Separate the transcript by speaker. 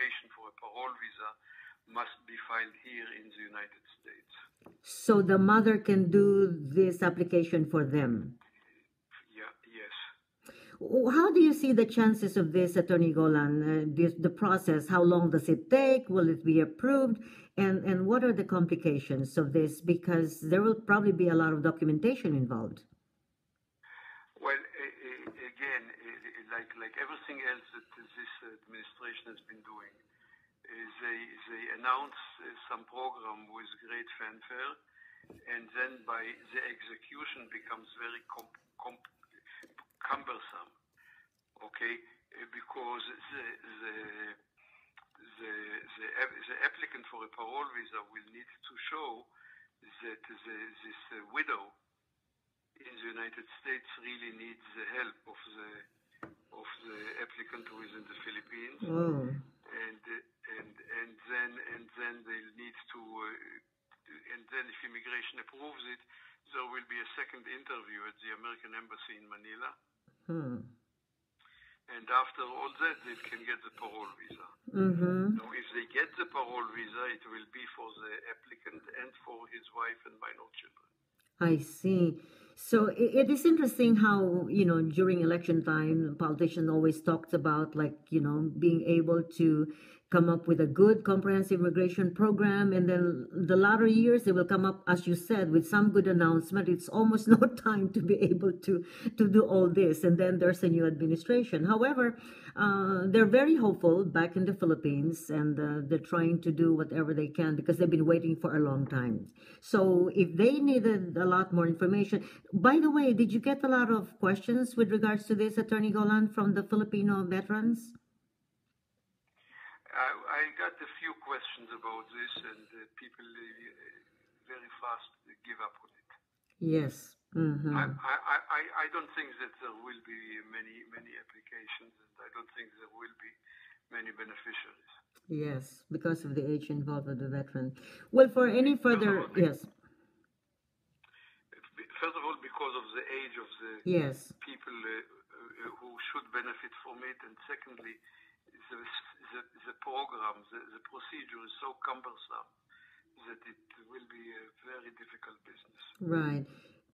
Speaker 1: application for a parole visa must be filed here in the United States.
Speaker 2: So the mother can do this application for them.
Speaker 1: Yeah, yes.
Speaker 2: How do you see the chances of this, Attorney Golan? Uh, this, the process, how long does it take? Will it be approved? And, and what are the complications of this? Because there will probably be a lot of documentation involved.
Speaker 1: Well, again, like like everything else that this administration has been doing, eh, they they announce eh, some program with great fanfare, and then by the execution becomes very cumbersome. Okay, eh, because the the the, the, applicant for a parole visa will need to show that the, this widow in the United States really needs the help of the of the applicant who is in the Philippines,
Speaker 2: Oh.
Speaker 1: and and and then and then they'll need to, uh, and then if immigration approves it, there will be a second interview at the American Embassy in Manila,
Speaker 2: Hmm.
Speaker 1: and after all that, they can get the parole visa.
Speaker 2: Mm-hmm.
Speaker 1: Now, if they get the parole visa, it will be for the applicant and for his wife and minor children.
Speaker 2: I see. So it, it is interesting how, you know, during election time, politicians always talked about like, you know, being able to come up with a good comprehensive immigration program. And then the latter years they will come up as you said with some good announcement. It's almost no time to be able to to do all this. And then there's a new administration. However uh, they're very hopeful back in the philippines. And uh, they're trying to do whatever they can because they've been waiting for a long time. So if they needed a lot more information by the way did you get a lot of questions with regards to this attorney golan from the filipino veterans
Speaker 1: I, I got a few questions about this, and uh, people uh, very fast give up on it.
Speaker 2: yes mm-hmm.
Speaker 1: I, I, I, I don't think that there will be many many applications, and I don't think there will be many beneficiaries.
Speaker 2: Yes, because of the age involved with the veteran. Well, for any further, yes,
Speaker 1: First of all, because of the age of the
Speaker 2: yes,
Speaker 1: people uh, uh, who should benefit from it, and secondly, the, the, the program, the, the procedure is so cumbersome that it will be a very difficult business.
Speaker 2: right.